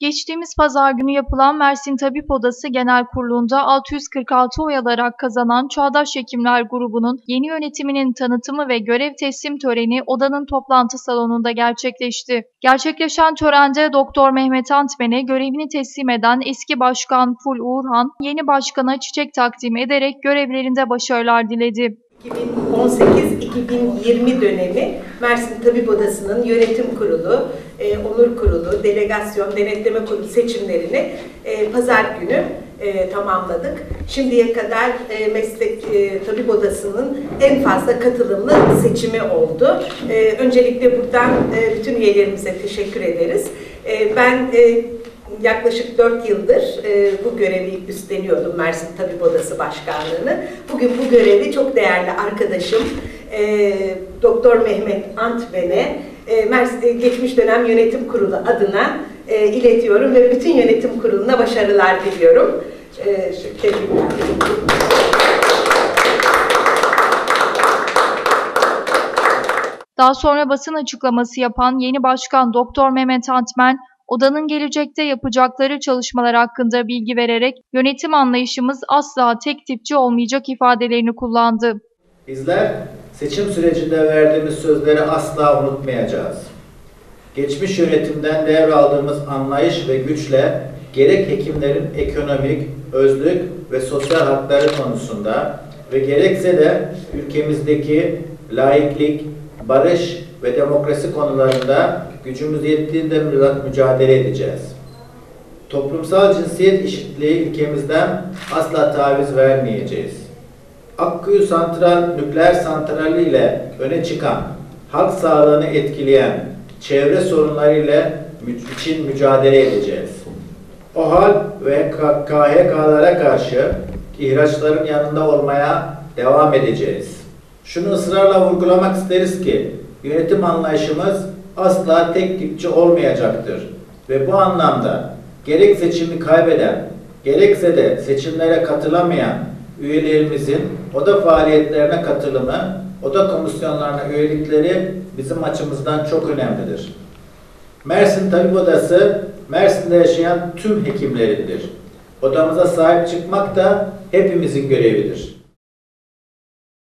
Geçtiğimiz pazar günü yapılan Mersin Tabip Odası Genel Kurulu'nda 646 oy alarak kazanan Çağdaş Hekimler grubunun yeni yönetiminin tanıtımı ve görev teslim töreni odanın toplantı salonunda gerçekleşti. Gerçekleşen törende Doktor Mehmet Antmen'e görevini teslim eden eski başkan Ful Uğurhan, yeni başkana çiçek takdim ederek görevlerinde başarılar diledi. 2018-2020 dönemi Mersin Tabip Odası'nın yönetim kurulu, e, onur kurulu, delegasyon, denetleme kurulu seçimlerini e, pazar günü e, tamamladık. Şimdiye kadar e, meslek e, tabip odasının en fazla katılımlı seçimi oldu. E, öncelikle buradan e, bütün üyelerimize teşekkür ederiz. E, ben e, yaklaşık 4 yıldır e, bu görevi üstleniyorum Mersin Tabip Odası Başkanlığı'nı. Bugün bu görevi çok değerli arkadaşım e, Doktor Mehmet Antben'e e, Mersin e, geçmiş dönem yönetim kurulu adına e, iletiyorum ve bütün yönetim kuruluna başarılar diliyorum. E, tebrikler. Daha sonra basın açıklaması yapan yeni başkan Doktor Mehmet Antmen, odanın gelecekte yapacakları çalışmalar hakkında bilgi vererek yönetim anlayışımız asla tek tipçi olmayacak ifadelerini kullandı. Bizler seçim sürecinde verdiğimiz sözleri asla unutmayacağız. Geçmiş yönetimden devraldığımız anlayış ve güçle gerek hekimlerin ekonomik, özlük ve sosyal hakları konusunda ve gerekse de ülkemizdeki laiklik, barış ve demokrasi konularında gücümüz yettiğinde mücadele edeceğiz. Toplumsal cinsiyet eşitliği ilkemizden asla taviz vermeyeceğiz. Akkuyu Santral Nükleer Santrali ile öne çıkan, halk sağlığını etkileyen çevre sorunları ile için mücadele edeceğiz. OHAL ve KHK'lara karşı ihraçların yanında olmaya devam edeceğiz. Şunu ısrarla vurgulamak isteriz ki yönetim anlayışımız asla tek tipçi olmayacaktır. Ve bu anlamda gerek seçimi kaybeden, gerekse de seçimlere katılamayan üyelerimizin oda faaliyetlerine katılımı, oda komisyonlarına üyelikleri bizim açımızdan çok önemlidir. Mersin Tabip Odası, Mersin'de yaşayan tüm hekimlerindir. Odamıza sahip çıkmak da hepimizin görevidir.